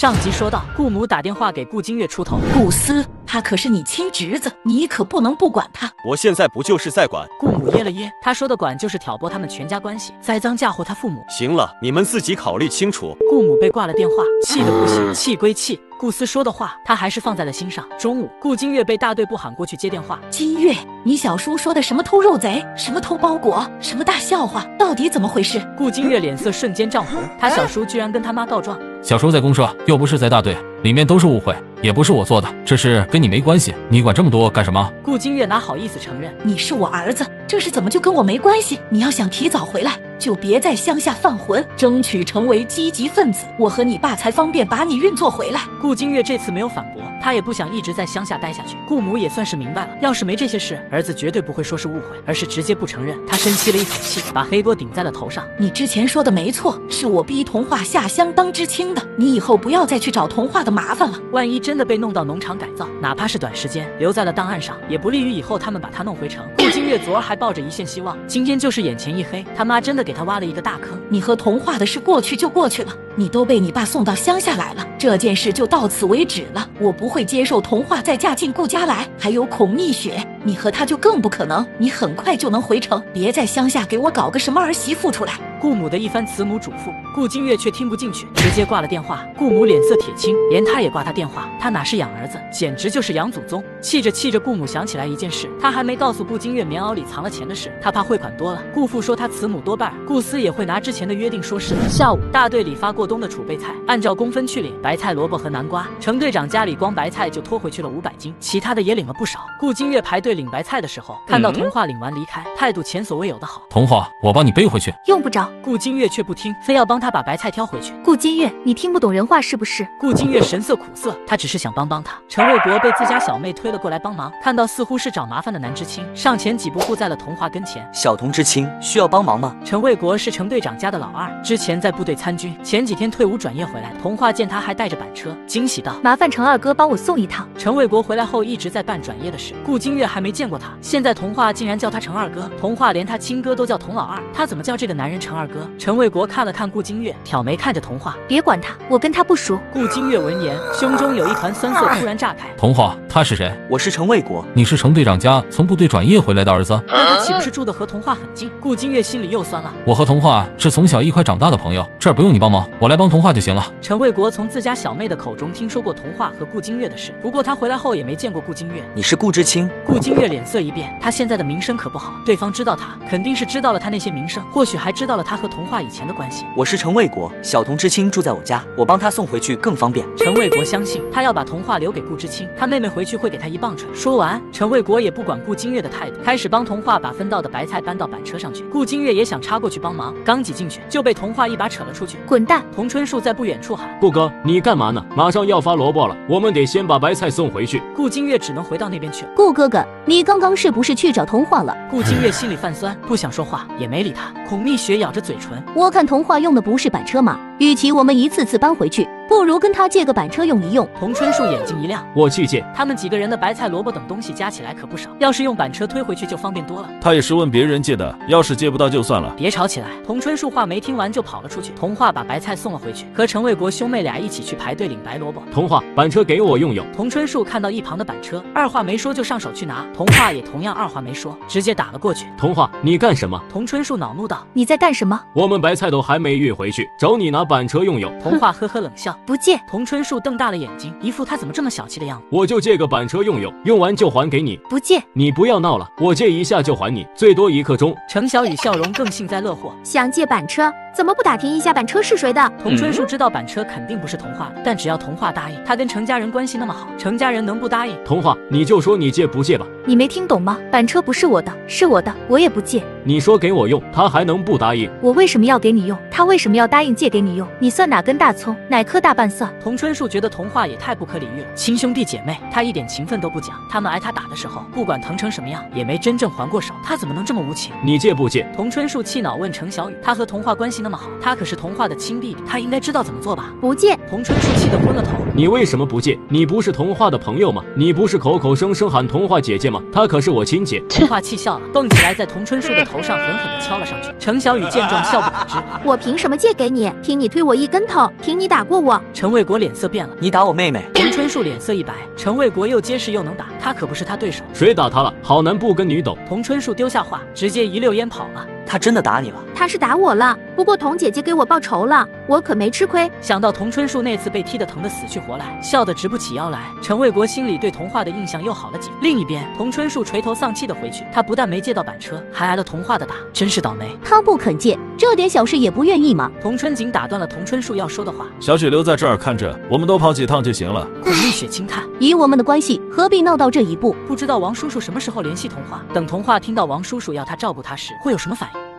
上集说到，顾母打电话给顾金月出头，顾思，他可是你亲侄子，你可不能不管他。我现在不就是在管？顾母噎了噎，他说的管就是挑拨他们全家关系，栽赃嫁祸他父母。行了，你们自己考虑清楚。顾母被挂了电话，气得不行。气归气，顾思说的话他还是放在了心上。中午，顾金月被大队部喊过去接电话。金月，你小叔说的什么偷肉贼，什么偷包裹，什么大笑话，到底怎么回事？顾金月脸色瞬间涨红，他小叔居然跟他妈告状。小叔在公社，又不是在大队，里面都是误会，也不是我做的，这事跟你没关系，你管这么多干什么？顾金月哪好意思承认？你是我儿子，这事怎么就跟我没关系？你要想提早回来，就别在乡下犯浑，争取成为积极分子，我和你爸才方便把你运作回来。顾金月这次没有反驳，他也不想一直在乡下待下去。顾母也算是明白了，要是没这些事，儿子绝对不会说是误会，而是直接不承认。他深吸了一口气，把黑锅顶在了头上。你之前说的没错，是我逼童话下乡当知青的，你以后不要再去找童话的麻烦了。万一真的被弄到农场改造，哪怕是短时间留在了档案上，也不利于以后他们把他弄回城。顾金月昨儿还抱着一线希望，今天就是眼前一黑，他妈真的给他挖了一个大坑。你和童话的事过去就过去了，你都被你爸送到乡下来了，这件事就到此为止了。我不会接受童话再嫁进顾家来，还有孔蜜雪，你和她就更不可能。你很快就能回城，别在乡下给我搞个什么儿媳妇出来。顾母的一番慈母嘱咐，顾金月却听不进去，直接挂了电话。顾母脸色铁青，连他也挂他电话。他哪是养儿子，简直就是养祖宗。气着气着，顾母想起来一件事，他还没告诉顾金月棉袄里藏了钱的事，他怕汇款多了。顾父说他慈母多半，顾思也会拿之前的约定说事。下午，大队里发过冬的储备菜，按照工分去领，白菜、萝卜和南瓜。程队长家里光白菜就拖回去了五百斤，其他的也领了不少。顾金月排队领白菜的时候，看到童话领完离开，态度前所未有的好。童话，我帮你背回去，用不着。顾金月却不听，非要帮他把白菜挑回去。顾金月，你听不懂人话是不是？顾金月神色苦涩，他只是想帮帮他。陈卫国被自家小妹推了过来帮忙，看到似乎是找麻烦的南知青，上前几步护在了童话跟前。小童知青需要帮忙吗？陈卫国是陈队长家的老二，之前在部队参军，前几天退伍转业回来。童话见他还带着板车，惊喜道：“麻烦陈二哥帮我送一趟。”陈卫国回来后一直在办转业的事，顾金月还没见过他，现在童话竟然叫他陈二哥。童话连他亲哥都叫童老二，他怎么叫这个男人陈二哥？陈卫国看了看顾金月，挑眉看着童话：“别管他，我跟他不熟。”顾金月闻言，胸中有一团酸涩突然炸开。童话，他是谁？我是陈卫国，你是程队长家从部队转业回来的儿子？那他岂不是住的和童话很近？顾金月心里又酸了。我和童话是从小一块长大的朋友，这儿不用你帮忙，我来帮童话就行了。陈卫国从自家小妹的口中听说过童话和顾金月的事，不过他回来后也没见过顾金月。你是顾知青？顾金月脸色一变，他现在的名声可不好，对方知道他，肯定是知道了他那些名声，或许还知道了他和童话以前的关系。我是陈卫国，小童知青住在我家，我帮他送回去更方便。陈卫国相信他要把童话留给顾知青，他妹妹回去会给他一棒槌。说完，陈卫国也不管顾金月的态度，开始帮童话把分到的白菜搬到板车上去。顾金月也想插过去帮忙，刚挤进去就被童话一把扯了出去，滚蛋！童春树在不远处喊：“顾哥，你干嘛呢？马上要发萝卜了，我们得先把白菜送回去。”顾金月只能回到那边去了。顾哥哥，你刚刚是不是去找童话了？顾金月心里泛酸，不想说话，也没理他。孔蜜雪咬着嘴唇，我看童话用的不是板车马，与其我们一次次搬回去。不如跟他借个板车用一用。童春树眼睛一亮，我去借。他们几个人的白菜、萝卜等东西加起来可不少，要是用板车推回去就方便多了。他也是问别人借的，要是借不到就算了。别吵起来！童春树话没听完就跑了出去。童话把白菜送了回去，和陈卫国兄妹俩一起去排队领白萝卜。童话，板车给我用用。童春树看到一旁的板车，二话没说就上手去拿。童话也同样二话没说，直接打了过去。童话，你干什么？童春树恼怒道：“你在干什么？我们白菜都还没运回去，找你拿板车用用。”童话呵呵冷笑：“不借。”童春。树瞪大了眼睛，一副他怎么这么小气的样子。我就借个板车用用，用完就还给你。不借，你不要闹了，我借一下就还你，最多一刻钟。程小雨笑容更幸灾乐祸，想借板车，怎么不打听一下板车是谁的？童春树知道板车肯定不是童话，但只要童话答应，他跟程家人关系那么好，程家人能不答应？童话，你就说你借不借吧。你没听懂吗？板车不是我的，是我的，我也不借。你说给我用，他还能不答应？我为什么要给你用？他为什么要答应借给你用？你算哪根大葱，哪颗大瓣蒜？童春树觉得童话也太不可理喻了，亲兄弟姐妹，他一点情分都不讲。他们挨他打的时候，不管疼成什么样，也没真正还过手。他怎么能这么无情？你借不借？童春树气恼问程小雨，他和童话关系系那么好，他可是童话的亲弟弟，他应该知道怎么做吧？不借。童春树气得昏了头。你为什么不借？你不是童话的朋友吗？你不是口口声声喊童话姐姐吗？她可是我亲姐。童话气笑了，蹦起来在童春树的头上狠狠地敲了上去。程小雨见状笑不可支。我凭什么借给你？凭你推我一跟头，凭你打过我。陈卫国脸色变了，你打我妹妹。童春树脸色一白，陈卫国又结实又能打，他可不是他对手。谁打他了？好男不跟女斗。童春树丢下话，直接一溜烟跑了。他真的打你了？他是打我了，不过童姐姐给我报仇了，我可没吃亏。想到童春树那次被踢得疼得死去活来，笑得直不起腰来，陈卫国心里对童话的印象又好了几。另一边，童春树垂头丧气的回去，他不但没借到板车，还挨了童话的打，真是倒霉。他不肯借，这点小事也不愿意吗？童春景打断了童春树要说的话，小雪留在这儿看着，我们多跑几趟就行了。孔丽雪轻叹，以我们的关系，何必闹到这一步？不知道王叔叔什么时候联系童话，等童话听到王叔叔要他照顾他时，会有什么反应？